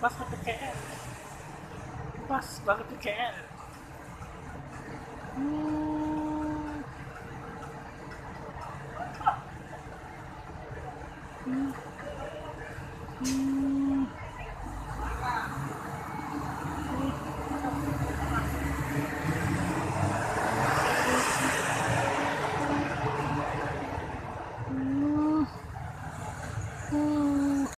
pas banget ke KL pas banget ke KL hmm. Hmm. Hmm.